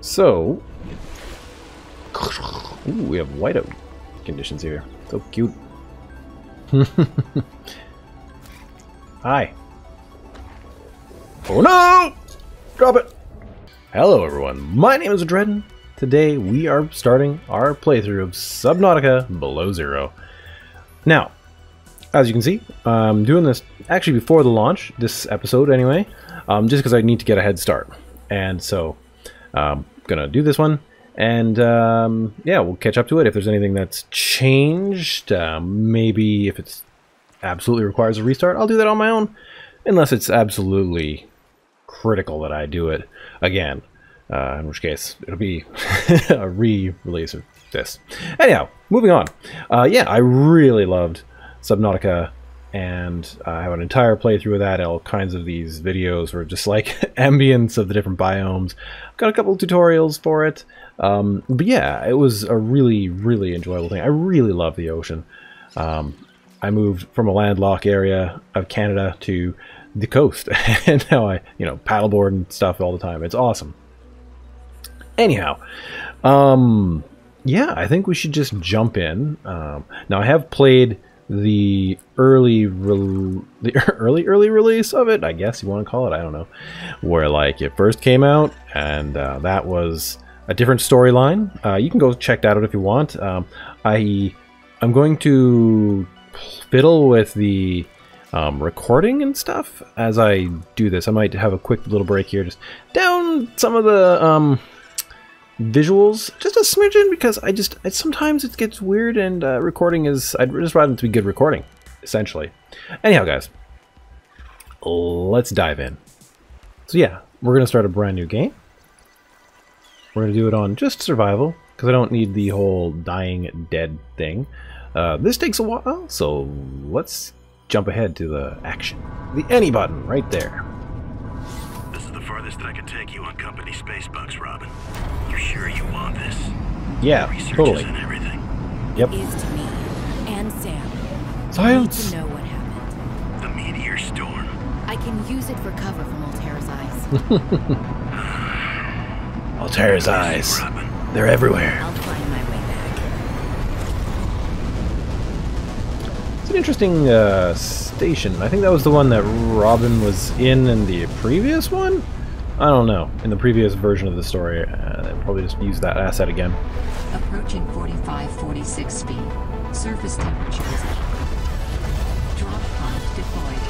So, ooh, we have whiteout conditions here. So cute. Hi. Oh no! Drop it! Hello everyone, my name is Dredden. Today we are starting our playthrough of Subnautica Below Zero. Now, as you can see, I'm doing this actually before the launch, this episode anyway, um, just because I need to get a head start. And so, um, gonna do this one, and um, yeah, we'll catch up to it. If there's anything that's changed, uh, maybe if it's absolutely requires a restart, I'll do that on my own, unless it's absolutely critical that I do it again. Uh, in which case, it'll be a re-release of this. Anyhow, moving on. Uh, yeah, I really loved Subnautica, and I have an entire playthrough of that. All kinds of these videos were just like ambience of the different biomes. I've got a couple tutorials for it. Um, but yeah, it was a really, really enjoyable thing. I really love the ocean. Um, I moved from a landlocked area of Canada to the coast, and now I, you know, paddleboard and stuff all the time. It's awesome. Anyhow, um, yeah, I think we should just jump in. Um, now, I have played the early the early early release of it, I guess you want to call it. I don't know, where like it first came out, and uh, that was a different storyline. Uh, you can go check that out if you want. Um, I I'm going to fiddle with the um, recording and stuff as I do this. I might have a quick little break here, just down some of the um, visuals just a smidgen because I just I, sometimes it gets weird and uh, recording is I'd just rather it to be good recording essentially. Anyhow, guys, let's dive in. So yeah, we're gonna start a brand new game. We're gonna do it on just survival because I don't need the whole dying dead thing. Uh, this takes a while, so let's jump ahead to the action. The any button right there. This is the farthest that I can take you on company space bucks, Robin. Yeah, totally. And everything. Yep. Is to me and Sam. Science. to know what happened. The meteor storm. I can use it for cover from Alterra's eyes. Alterra's eyes. They're everywhere. I'll find my way back. It's an interesting uh, station. I think that was the one that Robin was in in the previous one. I don't know. In the previous version of the story, uh, they probably just use that asset again. Approaching 45, 46 speed. Surface temperatures. Drop pod deployed.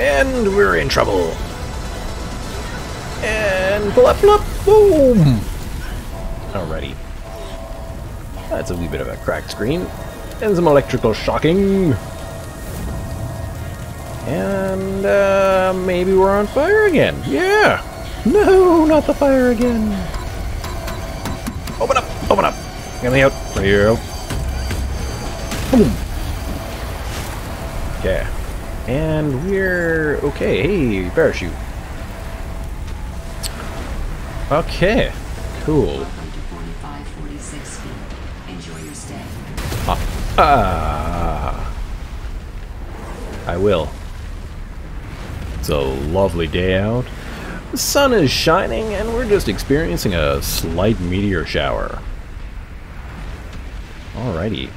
And we're in trouble. And pull up, up, boom! Alrighty. That's a wee bit of a cracked screen. And some electrical shocking. And uh, maybe we're on fire again. Yeah. No, not the fire again. Open up. Open up. Get me out. Right here. Boom. Okay. And we're okay. Hey, parachute. Okay. Cool. 45, 46. Enjoy your stay. Ah. ah. I will. It's a lovely day out. The sun is shining and we're just experiencing a slight meteor shower. Alrighty.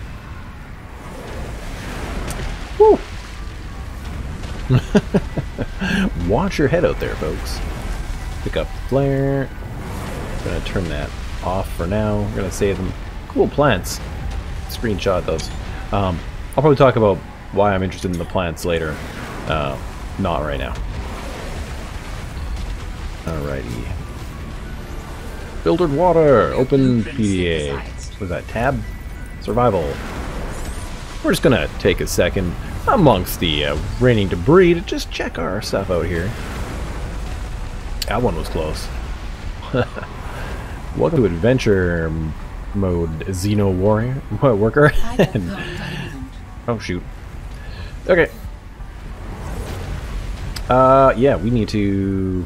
Woo! Watch your head out there, folks. Pick up the flare. I'm Gonna turn that off for now. We're gonna save them. Cool plants. Screenshot those. Um, I'll probably talk about why I'm interested in the plants later. Uh, not right now. Alrighty. Filtered water. Open PDA. Was that tab? Survival. We're just gonna take a second amongst the uh, raining debris to just check our stuff out here. That one was close. Welcome to adventure mode, Xeno Warrior Worker. oh shoot. Okay, uh, yeah, we need to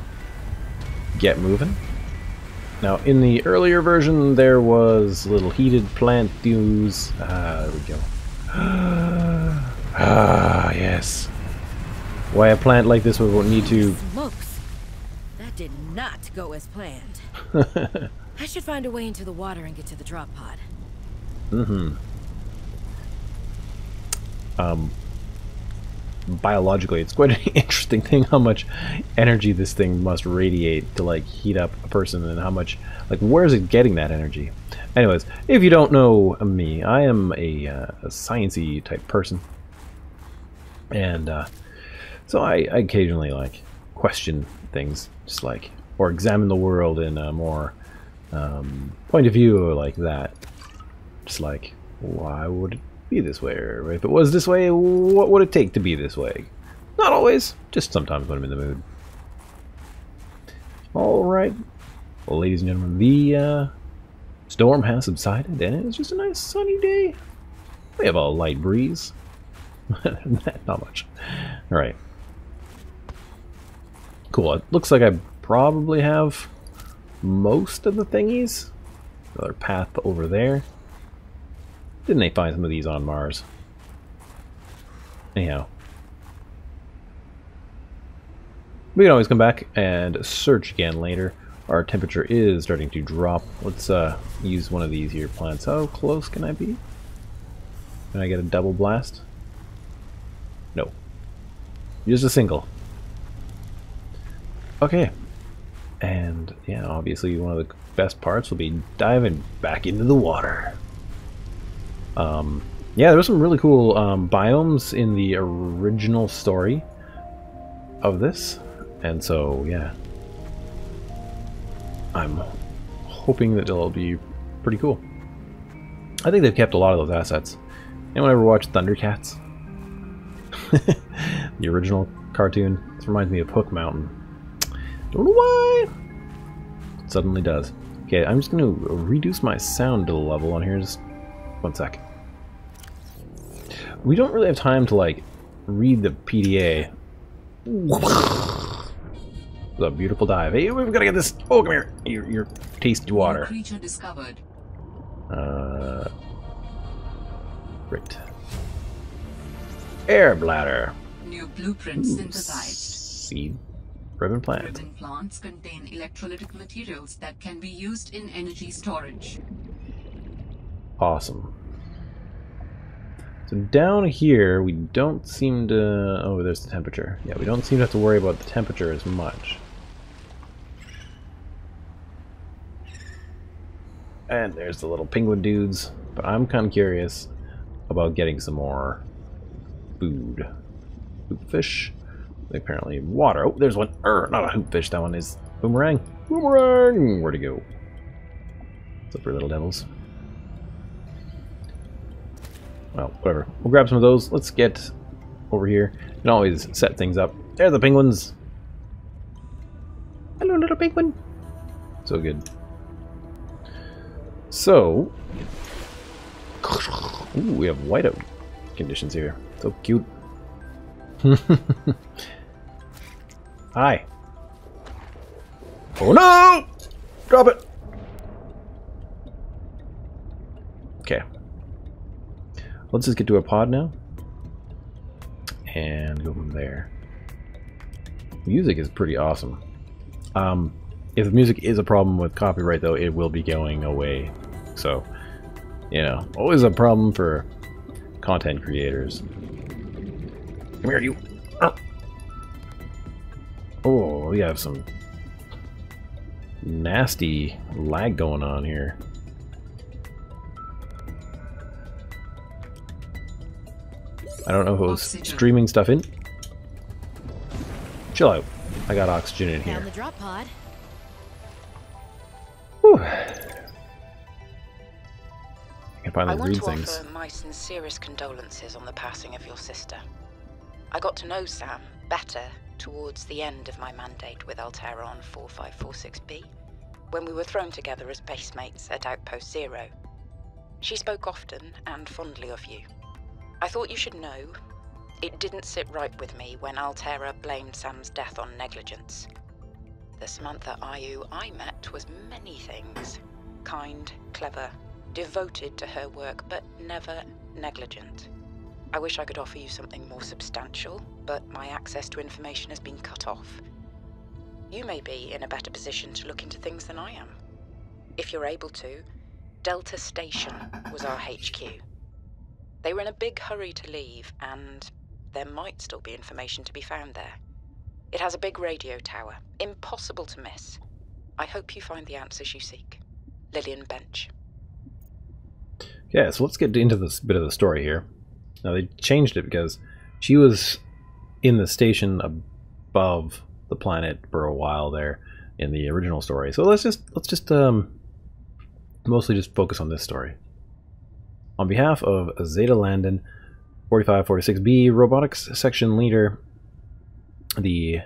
get moving. Now, in the earlier version, there was little heated plant fuse. Ah, there we go. ah, yes. Why a plant like this would need to... Smokes. That did not go as planned. I should find a way into the water and get to the drop pod. Mm-hmm. Um, biologically, it's quite an interesting thing how much energy this thing must radiate to like heat up a person, and how much like where is it getting that energy? Anyways, if you don't know me, I am a, uh, a type person, and uh, so I, I occasionally like question things, just like or examine the world in a more um, point of view like that. Just like, why would be this way? Or if it was this way, what would it take to be this way? Not always, just sometimes when I'm in the mood. Alright. Well, ladies and gentlemen, the uh, storm has subsided and it's just a nice sunny day. We have a light breeze. Not much. Alright. Cool. It looks like I probably have most of the thingies. Another path over there. Didn't they find some of these on Mars? Anyhow. We can always come back and search again later. Our temperature is starting to drop. Let's uh, use one of these here plants. How close can I be? Can I get a double blast? No. Just a single. Okay. And yeah, obviously one of the best parts will be diving back into the water. Um, yeah, there was some really cool um, biomes in the original story of this, and so yeah, I'm hoping that it'll be pretty cool. I think they've kept a lot of those assets. Anyone ever watch Thundercats? the original cartoon. This reminds me of Hook Mountain. Don't know why. It suddenly does. Okay, I'm just going to reduce my sound to the level on here. Just one sec. We don't really have time to like read the PDA. a beautiful dive. Hey, we've got to get this. Oh, come here. Your, your tasty water. Creature discovered. Uh, right. Air bladder. New blueprint synthesized. Seed. Ribbon plant. Ribbon plants contain electrolytic materials that can be used in energy storage. Awesome. So down here, we don't seem to... Oh, there's the temperature. Yeah, we don't seem to have to worry about the temperature as much. And there's the little penguin dudes. But I'm kind of curious about getting some more food. Hoopfish. Apparently water. Oh, there's one. Er, not a hoopfish. That one is boomerang. Boomerang! Where'd it go? What's up, little devils? Well, whatever. We'll grab some of those. Let's get over here. You can always set things up. There are the penguins. Hello, little penguin. So good. So, ooh, we have whiteout conditions here. So cute. Hi. Oh no! Drop it! Okay. Let's just get to a pod now. And go from there. Music is pretty awesome. Um, if music is a problem with copyright, though, it will be going away. So, you know, always a problem for content creators. Come here, you. Oh, we have some nasty lag going on here. I don't know who's Oxygen. streaming stuff in. Chill out. I got oxygen in here. the drop pod. Whew. I can I finally want read to things. offer my sincerest condolences on the passing of your sister. I got to know Sam better towards the end of my mandate with Alterra on 4546B, when we were thrown together as basemates at Outpost Zero. She spoke often and fondly of you. I thought you should know it didn't sit right with me when Alterra blamed Sam's death on negligence. The Samantha Ayou I met was many things kind, clever, devoted to her work, but never negligent. I wish I could offer you something more substantial, but my access to information has been cut off. you may be in a better position to look into things than I am. If you're able to, Delta Station was our HQ. They were in a big hurry to leave, and there might still be information to be found there. It has a big radio tower, impossible to miss. I hope you find the answers you seek. Lillian Bench. Yeah, so let's get into this bit of the story here. Now they changed it because she was in the station above the planet for a while there in the original story. So let's just let's just um mostly just focus on this story. On behalf of Zeta Landon, 4546B Robotics Section Leader, the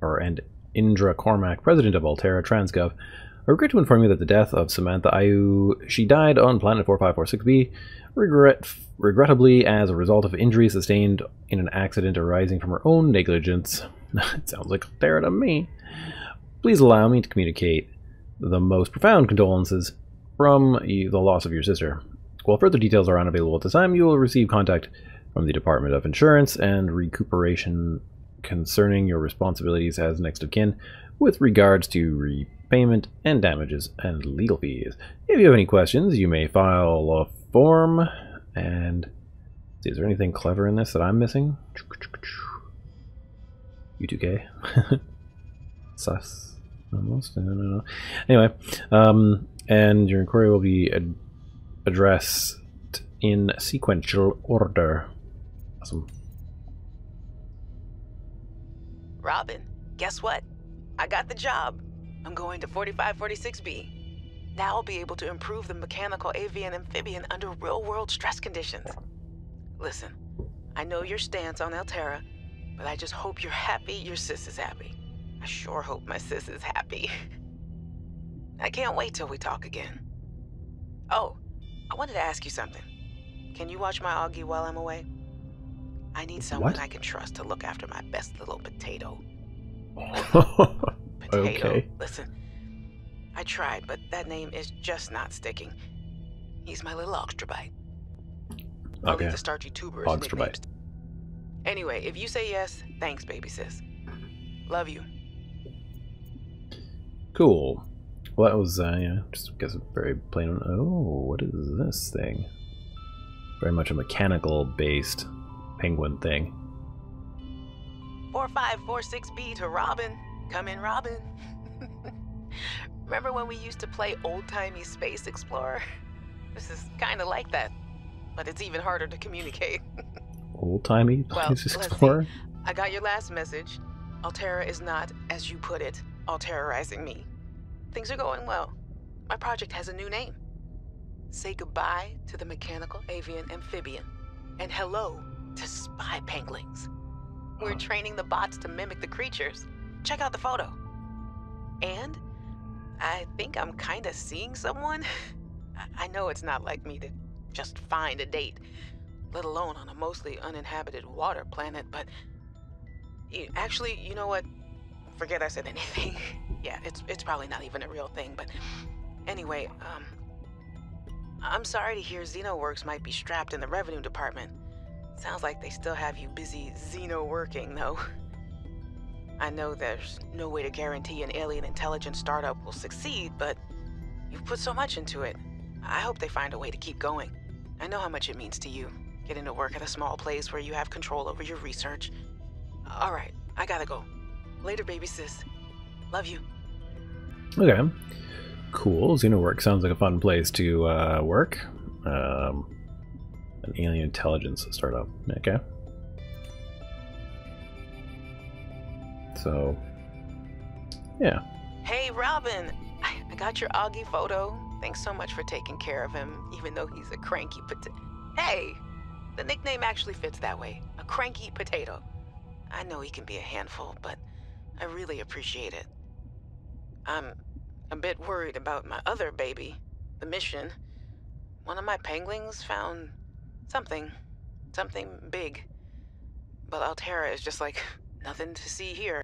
or and Indra Cormac, President of Alterra Transgov, I regret to inform you that the death of Samantha Ayou, she died on planet 4546b, regret, regrettably as a result of injuries sustained in an accident arising from her own negligence. it sounds like Alterra to me. Please allow me to communicate the most profound condolences from the loss of your sister. While further details are unavailable at this time, you will receive contact from the Department of Insurance and Recuperation concerning your responsibilities as next of kin with regards to repayment and damages and legal fees. If you have any questions, you may file a form and is there anything clever in this that I'm missing? U2K. Sus. Almost. Anyway, um, and your inquiry will be addressed in sequential order. Awesome. Robin, guess what? I got the job. I'm going to 4546B. Now I'll be able to improve the mechanical avian amphibian under real world stress conditions. Listen, I know your stance on Alterra, but I just hope you're happy your sis is happy. I sure hope my sis is happy. I can't wait till we talk again. Oh, I wanted to ask you something. Can you watch my Augie while I'm away? I need someone What? I can trust to look after my best little potato. Potato. okay. Listen, I tried, but that name is just not sticking. He's my little oxtrabite. Okay. the starchy tubers Oxtrabite. Anyway, if you say yes, thanks, baby sis. Love you. Cool. Well, that was, uh, yeah, just guess a very plain. Oh, what is this thing? Very much a mechanical based penguin thing. 4546B to Robin. Come in, Robin. Remember when we used to play old timey Space Explorer? This is kind of like that, but it's even harder to communicate. Old timey Well, Space. Explorer? I got your last message. Alterra is not, as you put it, alterrorizing me. Things are going well. My project has a new name. Say goodbye to the mechanical avian amphibian, and hello to spy penguins. We're training the bots to mimic the creatures. Check out the photo. And I think I'm kind of seeing someone. I know it's not like me to just find a date, let alone on a mostly uninhabited water planet, but actually, you know what? Forget I said anything. yeah, it's it's probably not even a real thing, but anyway, um I'm sorry to hear XenoWorks might be strapped in the revenue department. Sounds like they still have you busy Xeno working, though. I know there's no way to guarantee an alien intelligence startup will succeed, but you've put so much into it. I hope they find a way to keep going. I know how much it means to you, getting to work at a small place where you have control over your research. All right, I gotta go. Later, baby sis. Love you. Okay. Cool. Xenowork sounds like a fun place to uh, work. Um, an alien intelligence startup. Okay. So, yeah. Hey, Robin. I, I got your Augie photo. Thanks so much for taking care of him, even though he's a cranky potato. Hey, the nickname actually fits that way. A cranky potato. I know he can be a handful, but I really appreciate it. I'm a bit worried about my other baby, the mission. One of my penguins found something, something big. But Alterra is just like nothing to see here.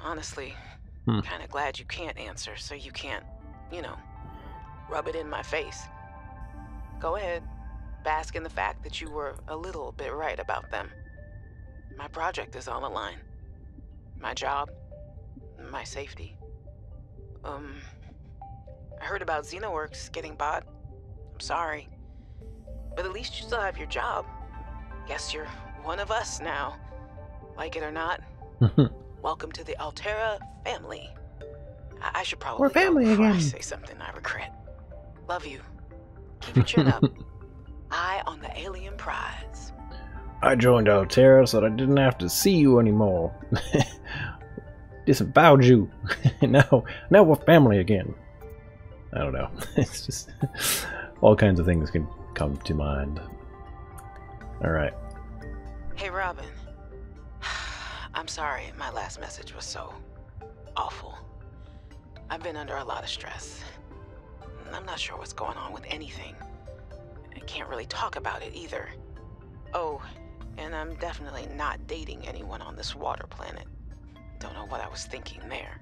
Honestly, Hmm. kind of glad you can't answer, so you can't, you know, rub it in my face. Go ahead, bask in the fact that you were a little bit right about them. My project is on the line. My job, my safety. Um, I heard about Xenoworks getting bought. I'm sorry. But at least you still have your job. Guess you're one of us now. Like it or not, welcome to the Alterra family. I, I should probably We're family before I again. say something I regret. Love you. Keep your chin up. Eye on the alien prize. I joined Alterra so that I didn't have to see you anymore. Disavowed you. now, now we're family again. I don't know. It's just all kinds of things can come to mind. All right. Hey, Robin. I'm sorry my last message was so awful. I've been under a lot of stress. I'm not sure what's going on with anything. I can't really talk about it either. Oh, and I'm definitely not dating anyone on this water planet. Don't know what I was thinking there.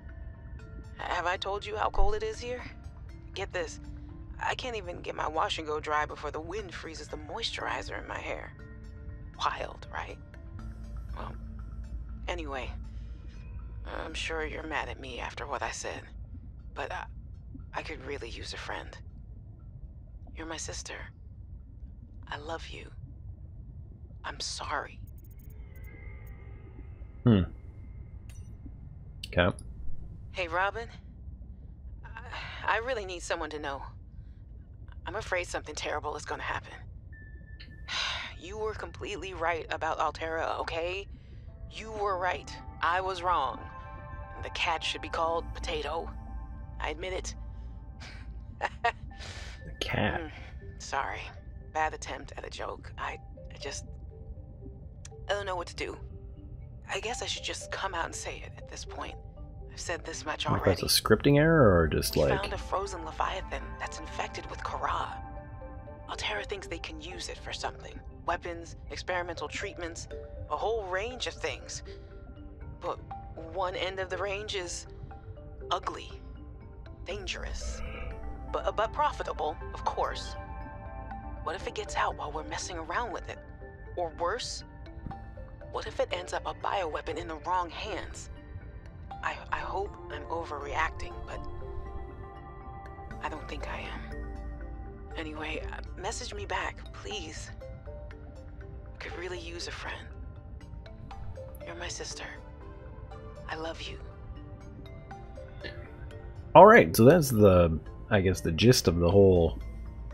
Have I told you how cold it is here? Get this. I can't even get my wash and go dry before the wind freezes the moisturizer in my hair. Wild, right? Well, anyway, I'm sure you're mad at me after what I said, but I, I could really use a friend. You're my sister. I love you. I'm sorry. Hmm. Okay. Hey, Robin. I, I really need someone to know. I'm afraid something terrible is gonna happen. You were completely right about Alterra, okay? You were right. I was wrong. The cat should be called Potato. I admit it. The cat. Mm, sorry. Bad attempt at a joke. I, I just. I don't know what to do. I guess I should just come out and say it at this point. I've said this much Like already. that's a scripting error or just We like found a frozen leviathan that's infected with Kharaa. Alterra thinks they can use it for something. Weapons, experimental treatments, a whole range of things. But one end of the range is ugly, dangerous, but, uh, but profitable, of course. What if it gets out while we're messing around with it? Or worse, what if it ends up a bioweapon in the wrong hands? I, I hope I'm overreacting, but I don't think I am. Anyway, uh, message me back, please. Could really use a friend. You're my sister. I love you. All right, so that's the, I guess, the gist of the whole,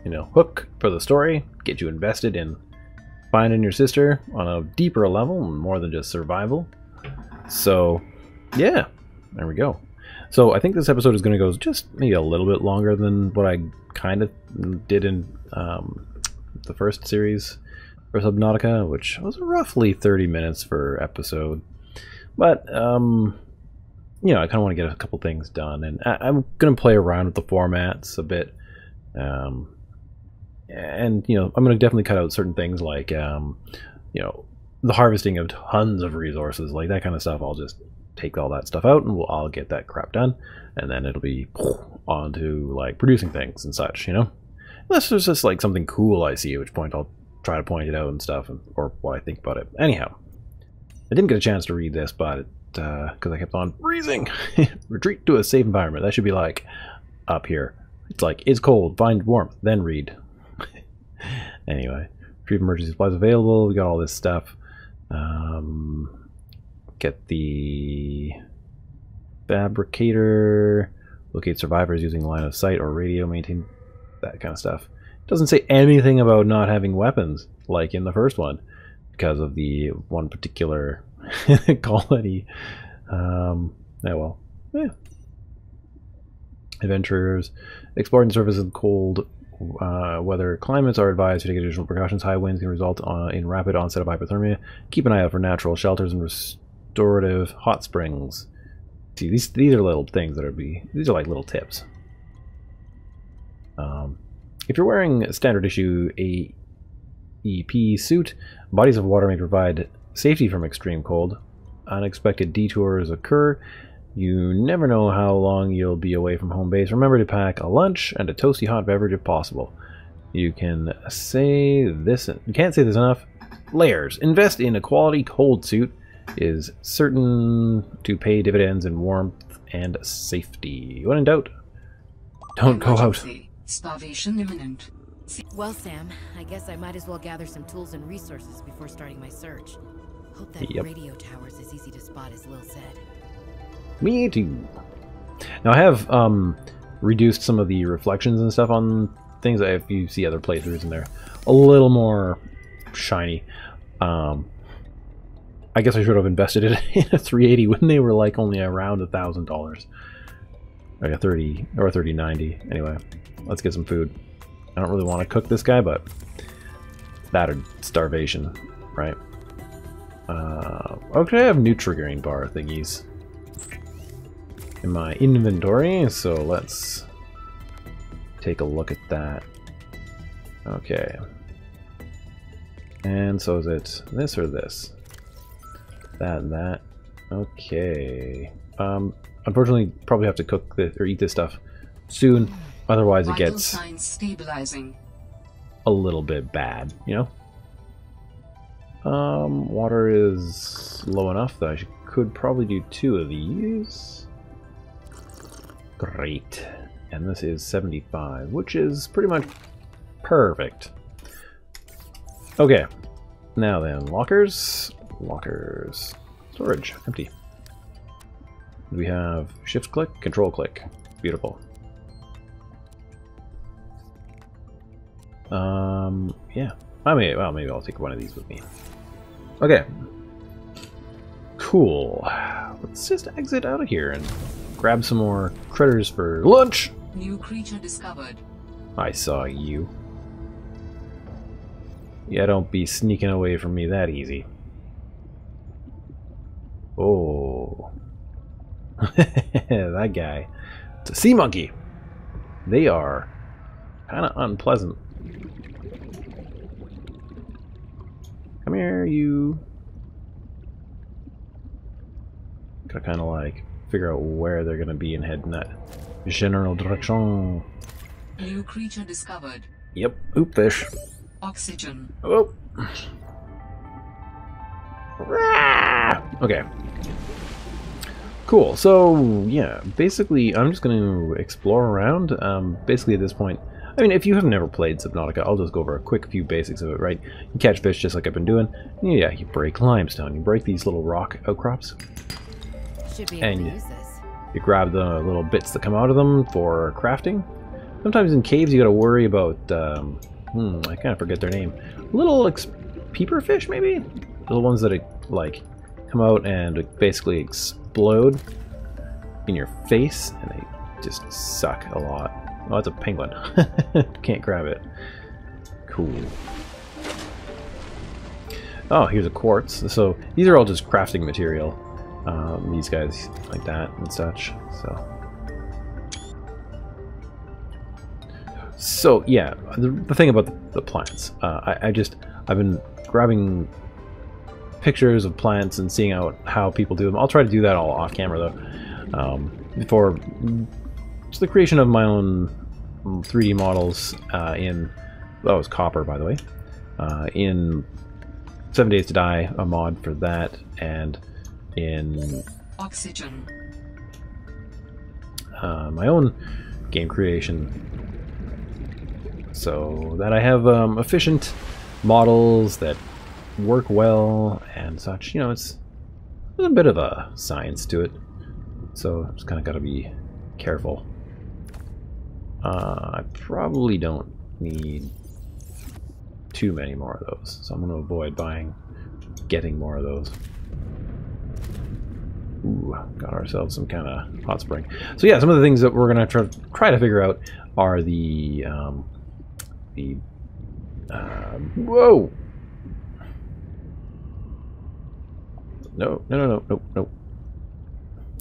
you know, hook for the story. Get you invested in finding your sister on a deeper level, more than just survival. So, yeah, there we go. So I think this episode is going to go just maybe a little bit longer than what I kind of did in um, the first series for Subnautica, which was roughly 30 minutes per episode. But um, you know, I kind of want to get a couple things done, and I, I'm going to play around with the formats a bit. Um, and you know, I'm going to definitely cut out certain things like, um, you know, the harvesting of tons of resources, like that kind of stuff. I'll just take all that stuff out, and we'll I'll get that crap done, and then it'll be on to like producing things and such. You know, unless there's just like something cool I see, at which point I'll try to point it out and stuff, or what I think about it. Anyhow, I didn't get a chance to read this, but because I kept on freezing. Retreat to a safe environment. That should be like up here. It's like it's cold. Find warmth, then read. Anyway, retrieve emergency supplies available. We got all this stuff. Um, get the fabricator. Locate survivors using line of sight or radio. Maintain that kind of stuff. Doesn't say anything about not having weapons like in the first one because of the one particular quality. Um, oh well, yeah. Adventurers exploring the surface of cold uh, weather climates are advised to take additional precautions. High winds can result uh, in rapid onset of hypothermia. Keep an eye out for natural shelters and restorative hot springs. See, these these are little things that are be these are like little tips. Um, if you're wearing standard issue AEP suit, bodies of water may provide safety from extreme cold. Unexpected detours occur. You never know how long you'll be away from home base. Remember to pack a lunch and a toasty hot beverage if possible. You can say this. You can't say this enough. Layers. Invest in a quality cold suit is certain to pay dividends in warmth and safety. When in doubt, don't go out. Starvation imminent. Well, Sam, I guess I might as well gather some tools and resources before starting my search. Hope that Yep. radio tower's as easy to spot as Lil said. Me too. Now I have um, reduced some of the reflections and stuff on things. If you see other playthroughs in there, a little more shiny. Um, I guess I should have invested it in a 380 when they were like only around a thousand dollars, like a 30 or a 3090. Anyway, let's get some food. I don't really want to cook this guy, but that or starvation, right? Uh, okay, I have new triggering bar thingies in my inventory, so let's take a look at that. Okay. And so is it this or this? That and that. Okay. Um, unfortunately, probably have to cook this or eat this stuff soon, otherwise it Vital gets signs stabilizing. a little bit bad, you know? Um, water is low enough that I should, could probably do two of these. Great. And this is 75, which is pretty much perfect. Okay. Now then, lockers. Lockers. Storage. Empty. We have shift click, control click. Beautiful. Um, yeah. I may, well, maybe I'll take one of these with me. Okay. Cool. Let's just exit out of here and grab some more critters for lunch. New creature discovered. I saw you. Yeah, don't be sneaking away from me that easy. Oh. that guy. It's a sea monkey. They are kind of unpleasant. Come here, you. Gotta kind of like figure out where they're gonna be and head in that general direction. New creature discovered. Yep, oop fish. Oxygen. Oh. Okay. Cool. So yeah, basically, I'm just going to explore around. Um, basically, at this point, I mean, if you have never played Subnautica, I'll just go over a quick few basics of it. Right? You catch fish just like I've been doing. Yeah, you break limestone. You break these little rock outcrops. And- to use this. You grab the little bits that come out of them for crafting. Sometimes in caves you gotta worry about, um, hmm, I kind of forget their name. Little ex- peeper fish, maybe? The ones that, like, come out and basically explode in your face, and they just suck a lot. Oh, it's a penguin. Can't grab it. Cool. Oh, here's a quartz. So these are all just crafting material. Um, these guys like that and such. So. So yeah, the, the thing about the, the plants, uh, I, I just I've been grabbing pictures of plants and seeing out how people do them. I'll try to do that all off camera though, um, for it's the creation of my own 3D models uh, in that was copper by the way, uh, in Seven Days to Die, a mod for that, and in Oxygen. uh, my own game creation so that I have um, efficient models that work well and such. You know, it's a bit of a science to it, so just kind of got to be careful. Uh, I probably don't need too many more of those, so I'm going to avoid buying, getting more of those. Ooh, got ourselves some kind of hot spring. So yeah, some of the things that we're gonna try, try to figure out are the um, the um, whoa. No, no, no, no, no, no.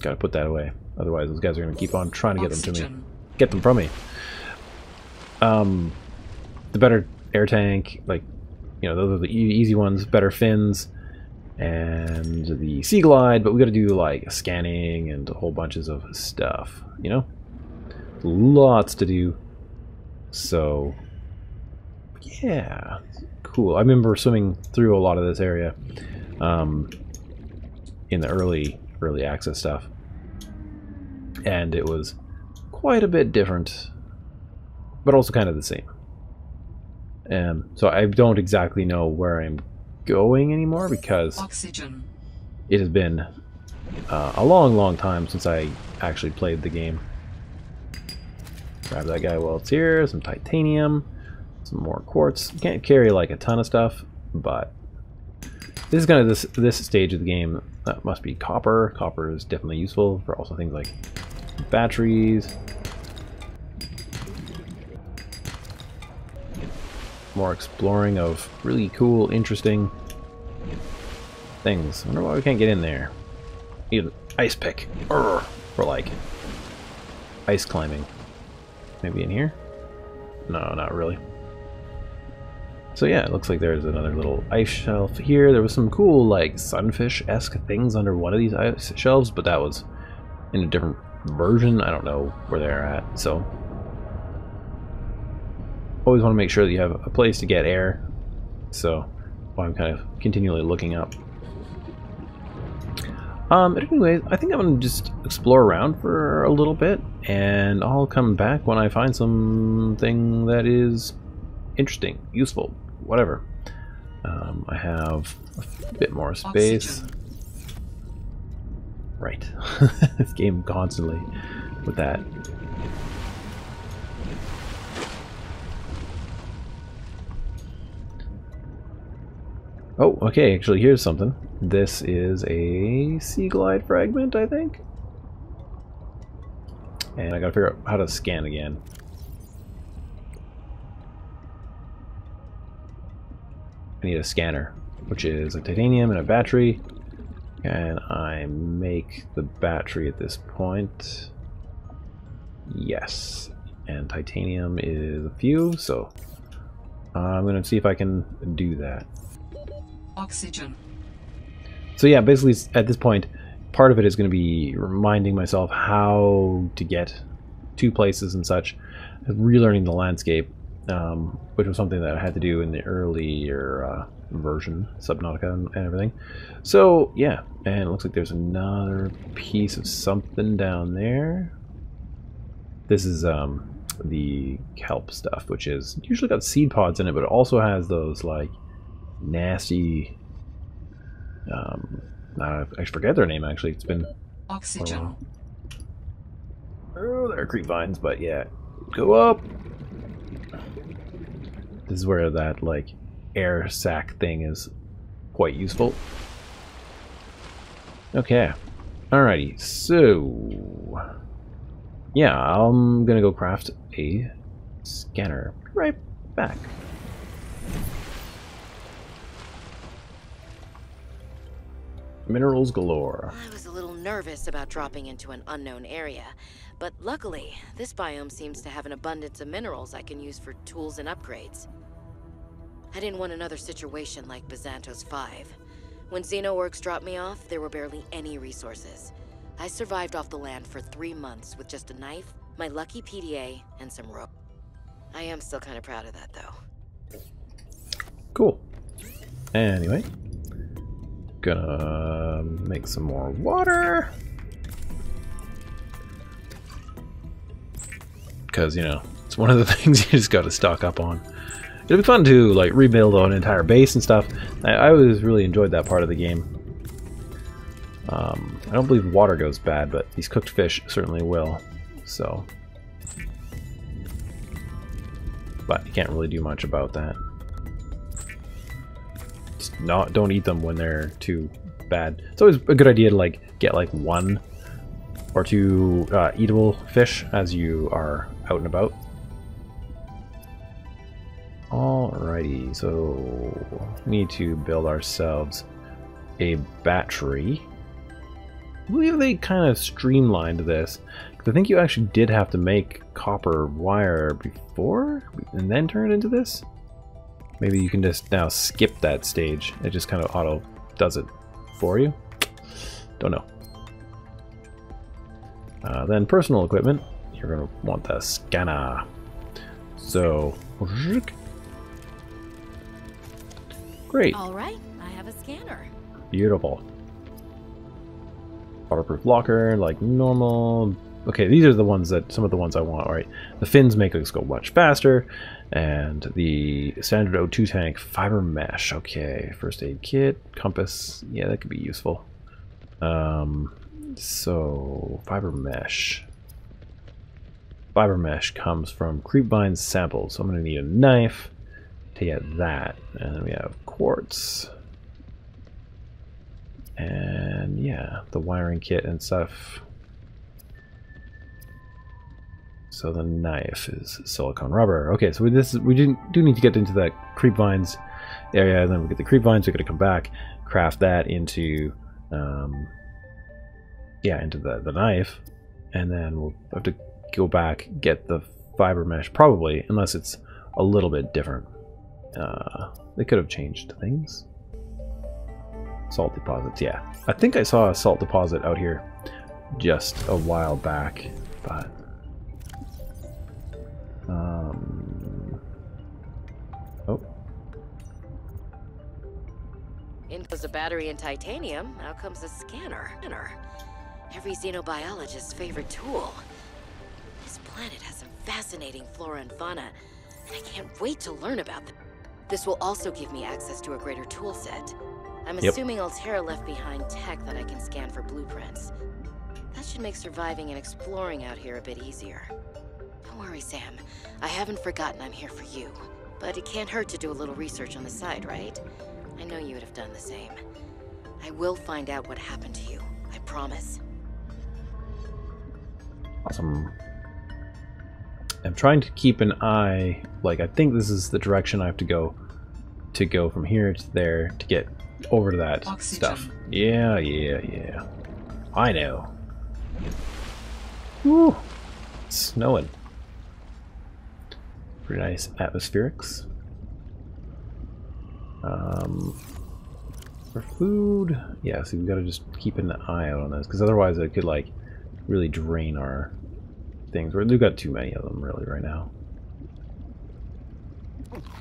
Gotta put that away. Otherwise, those guys are gonna keep on trying to get them to me. Get them from me. Um, the better air tank, like you know, those are the easy ones. Better fins, and the sea glide. But we got to do like scanning and a whole bunches of stuff. You know, lots to do. So, yeah, cool. I remember swimming through a lot of this area um, in the early early access stuff. and it was quite a bit different, but also kind of the same. And so I don't exactly know where I'm going anymore because Oxygen. it has been uh, a long, long time since I actually played the game. Grab that guy while it's here, some titanium, some more quartz. You can't carry like a ton of stuff, but this is kind of this this stage of the game that must be copper. Copper is definitely useful for also things like batteries. More exploring of really cool, interesting things. I wonder why we can't get in there. Need an ice pick. Urgh, for like ice climbing. Maybe in here? No, not really. So yeah, it looks like there's another little ice shelf here. There was some cool like sunfish-esque things under one of these ice shelves, but that was in a different version. I don't know where they're at. So always want to make sure that you have a place to get air. So well, I'm kind of continually looking up. Um, anyways, I think I'm going to just explore around for a little bit, and I'll come back when I find something that is interesting, useful, whatever. Um, I have a bit more space. Oxygen. Right. this game constantly with that. Oh, okay, actually here's something. This is a Sea Glide fragment, I think. And I gotta figure out how to scan again. I need a scanner, which is a titanium and a battery. Can I make the battery at this point? Yes. And titanium is a few, so I'm to see if I can do that. Oxygen. So yeah, basically at this point, part of it is going to be reminding myself how to get to places and such, relearning the landscape, um, which was something that I had to do in the earlier uh, version, Subnautica and, and everything. So yeah, and it looks like there's another piece of something down there. This is um, the kelp stuff, which is usually got seed pods in it, but it also has those like nasty um, I I forget their name actually. It's been Oxygen. oh, there are creep vines, but yeah, go up. This is where that like air sac thing is quite useful. Okay, alrighty. So yeah, I'm gonna go craft a scanner. Be Right back. Minerals galore. I was a little nervous about dropping into an unknown area, but luckily, this biome seems to have an abundance of minerals I can use for tools and upgrades. I didn't want another situation like Byzantos 5. When Xenoworks dropped me off, there were barely any resources. I survived off the land for three months with just a knife, my lucky PDA, and some rope. I am still kind of proud of that, though. Cool. Anyway, gonna make some more water. Because, you know, it's one of the things you just gotta stock up on. It'll be fun to, like, rebuild an entire base and stuff. I, I always really enjoyed that part of the game. Um, I don't believe water goes bad, but these cooked fish certainly will. So. But you can't really do much about that. Not don't eat them when they're too bad. It's always a good idea to like get like one or two uh, eatable fish as you are out and about. Alrighty, so we need to build ourselves a battery. I believe they kind of streamlined this. 'cause I think you actually did have to make copper wire before and then turn it into this. Maybe you can just now skip that stage. It just kind of auto does it for you. Don't know. Uh, then personal equipment. You're going to want the scanner. So, great, All right, I have a scanner. beautiful. Waterproof locker, like normal. Okay, these are the ones that some of the ones I want. Right, the fins make us go much faster, and the standard O2 tank fiber mesh. Okay, first aid kit, compass. Yeah, that could be useful. Um, so fiber mesh. Fiber mesh comes from creepvine samples. So I'm gonna need a knife to get that, and then we have quartz. And yeah, the wiring kit and stuff. So the knife is silicone rubber. Okay, so we, this we do, do need to get into that creep vines area, and then we get the creep vines. We're gonna come back, craft that into, um, yeah, into the the knife, and then we'll have to go back get the fiber mesh probably, unless it's a little bit different. Uh, they could have changed things. Salt deposits, yeah. I think I saw a salt deposit out here just a while back, but um, oh, In goes a battery and titanium, out comes a scanner. Scanner. Every xenobiologist's favorite tool. This planet has some fascinating flora and fauna, and I can't wait to learn about them. This will also give me access to a greater tool set. I'm Yep. assuming Alterra left behind tech that I can scan for blueprints. That should make surviving and exploring out here a bit easier. Don't worry, Sam. I haven't forgotten I'm here for you. But it can't hurt to do a little research on the side, right? I know you would have done the same. I will find out what happened to you. I promise. awesome. I'm trying to keep an eye, like I think this is the direction I have to go to go from here to there to get over to that Oxygen. stuff. Yeah, yeah, yeah. I know. Woo! It's snowing. Pretty nice atmospherics. Um, for food, yeah. So we've gotta just keep an eye out on this because otherwise it could like really drain our things. We've got too many of them really right now,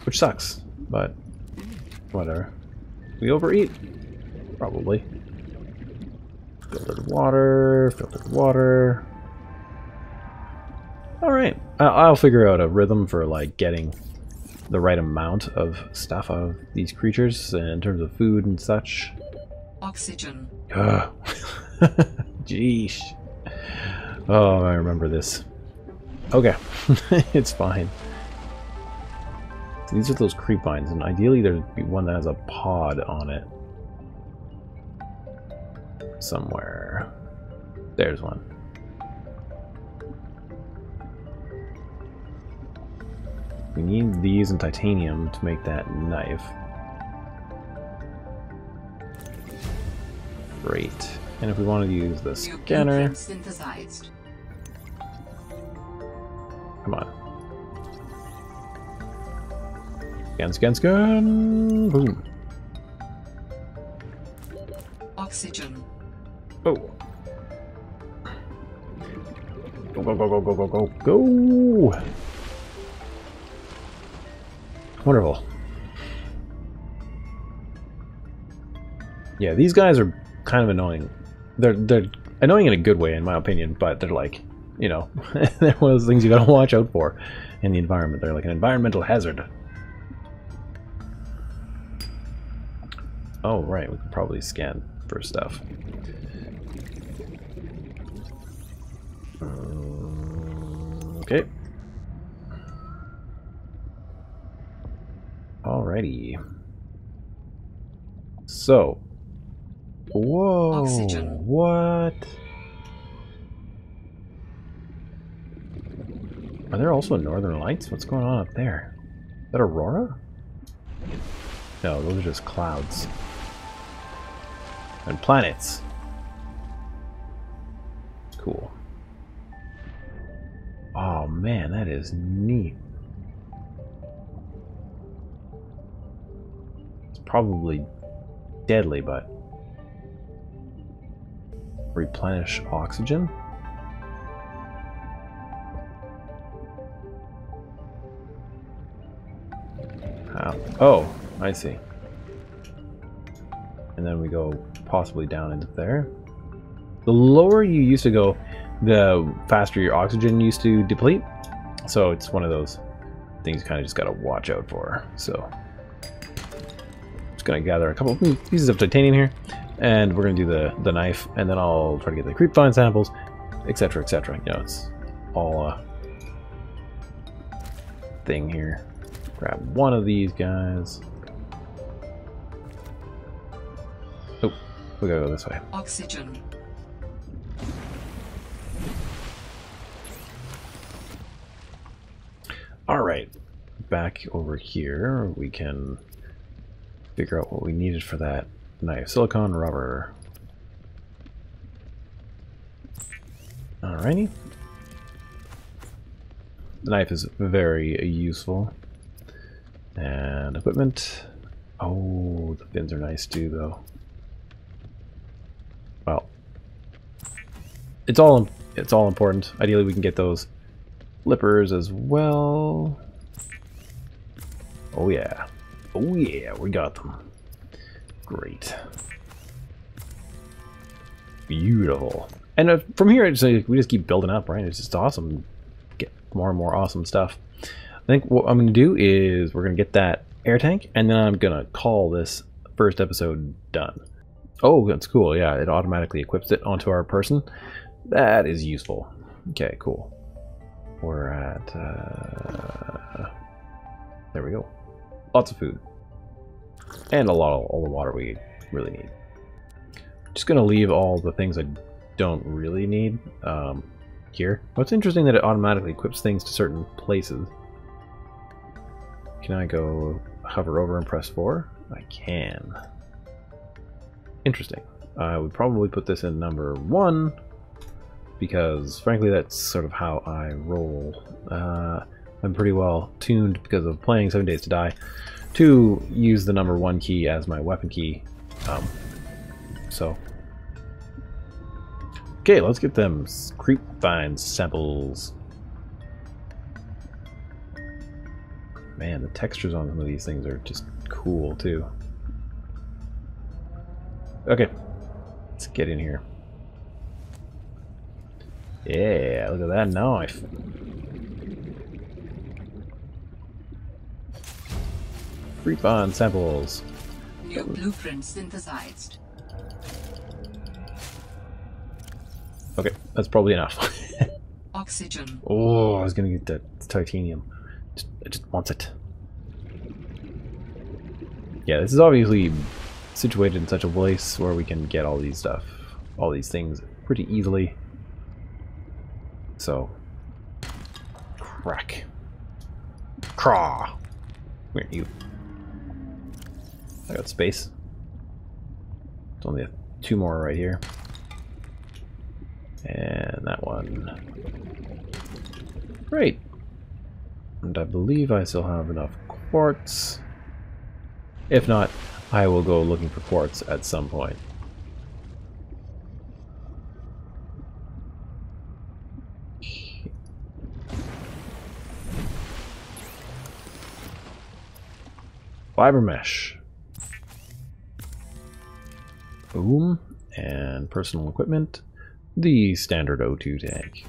which sucks. But whatever. We overeat, probably. Filtered water, filtered water. All right, I- I'll figure out a rhythm for like getting the right amount of stuff out of these creatures in terms of food and such. Oxygen. Ugh. Jeesh. Oh, I remember this. Okay, it's fine. So these are those creep vines, and ideally there'd be one that has a pod on it. Somewhere. There's one. We need these and titanium to make that knife. Great. And if we wanted to use the scanner, synthesized. come on. Scan, scan, scan! Boom. Oxygen. Oh. Go, go, go, go, go, go, go, go! Wonderful. Yeah, these guys are kind of annoying. They're they're annoying in a good way, in my opinion, but they're like, you know, they're one of those things you gotta watch out for in the environment. They're like an environmental hazard. Oh, right, we could probably scan for stuff. Alrighty. So. Whoa. Oxygen. What? Are there also northern lights? What's going on up there? Is that Aurora? No, those are just clouds. And planets. Cool. Oh man, that is neat. Probably deadly, but replenish oxygen. Oh, I see. And then we go possibly down into there. The lower you used to go, the faster your oxygen used to deplete. So it's one of those things you kind of just got to watch out for. So to gather a couple pieces of titanium here, and we're going to do the, the knife, and then I'll try to get the creep vine samples, etc, etc. You know, it's all a thing here. Grab one of these guys. Oh, we gotta go this way. Oxygen. All right, back over here, we can figure out what we needed for that knife. Silicon rubber. Alrighty. The knife is very useful. And equipment. Oh, the fins are nice too, though. Well, it's all it's all important. Ideally, we can get those flippers as well. Oh yeah. Oh yeah, we got them. Great. Beautiful. And uh, from here, it's like, we just keep building up, right? It's just awesome. Get more and more awesome stuff. I think what I'm going to do is we're going to get that air tank, and then I'm going to call this first episode done. Oh, that's cool. Yeah, it automatically equips it onto our person. That is useful. Okay, cool. We're at... Uh, there we go. Lots of food. And a lot of all the water we really need. Just to leave all the things I don't really need um, here. What's interesting that it automatically equips things to certain places. Can I go hover over and press 4? I can. Interesting. I would probably put this in number 1 because frankly that's sort of how I roll. Uh, I'm pretty well tuned because of playing 7 Days to Die to use the number 1 key as my weapon key. Um, so Okay, let's get them creep vine samples. Man, the textures on some of these things are just cool too. Okay, let's get in here. Yeah, look at that knife. Creep samples. New blueprint synthesized. Okay, that's probably enough. Oxygen. oh, I was gonna get that titanium. Just, I just want it. Yeah, this is obviously situated in such a place where we can get all these stuff, all these things pretty easily. So, crack. Craw. Where are you? I got space. It's only two more right here. And that one. Great. And I believe I still have enough quartz. If not, I will go looking for quartz at some point. Fiber mesh. Boom. And personal equipment the standard O2 tank.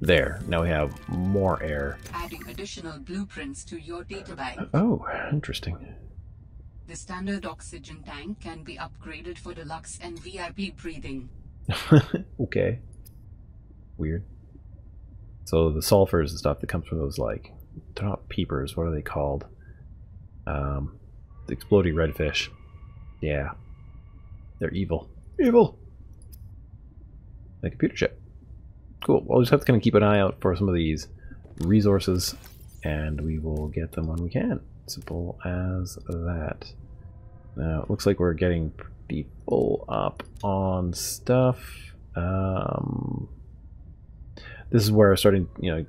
There, now we have more air. Adding additional blueprints to your databank. Oh, interesting. The standard oxygen tank can be upgraded for deluxe and VIP breathing. okay. Weird. So the sulfurs and stuff that comes from those, like, they're not peepers, what are they called? Um, the exploding redfish. Yeah. They're evil. Evil! a computer chip. Cool. Well, we'll just have to kind of keep an eye out for some of these resources, and we will get them when we can. Simple as that. Now, it looks like we're getting pretty full up on stuff. Um, this is where starting, you know,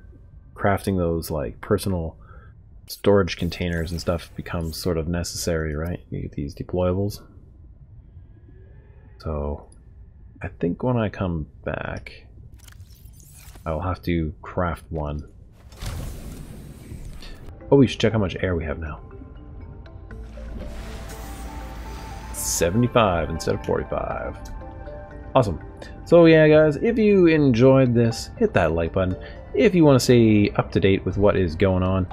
crafting those, like, personal storage containers and stuff becomes sort of necessary, right? You get these deployables. So, I think when I come back, I'll have to craft one. Oh, we should check how much air we have now. 75 instead of 45. Awesome. So So yeah, guys, if you enjoyed this, hit that like button. If you want to stay up to date with what is going on,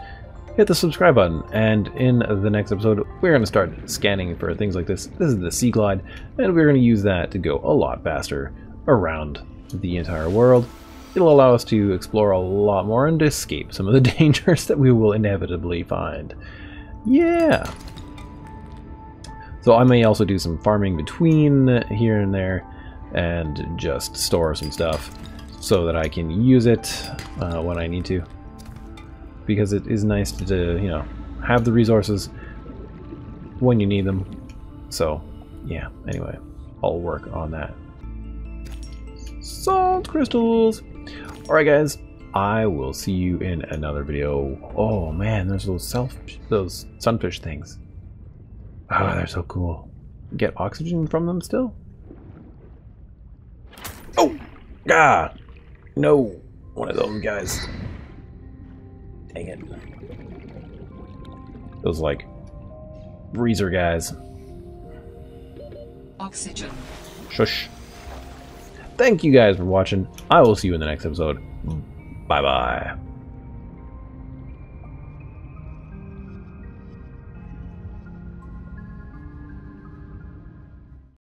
hit the subscribe button. And in the next episode, we're going to start scanning for things like this. This is the Sea Glide, and we're going to use that to go a lot faster around the entire world. It'll allow us to explore a lot more and escape some of the dangers that we will inevitably find. Yeah! So I may also do some farming between here and there and just store some stuff so that I can use it uh, when I need to. Because it is nice to, you know, have the resources when you need them. So, yeah, anyway, I'll work on that. Salt crystals! Alright guys, I will see you in another video. Oh man, there's those self those sunfish things. Oh, they're so cool. Get oxygen from them still? Oh! God! No! One of those guys. Dang it. Those, like, breezer guys. Oxygen. Shush. Thank you guys for watching. I will see you in the next episode. Bye-bye.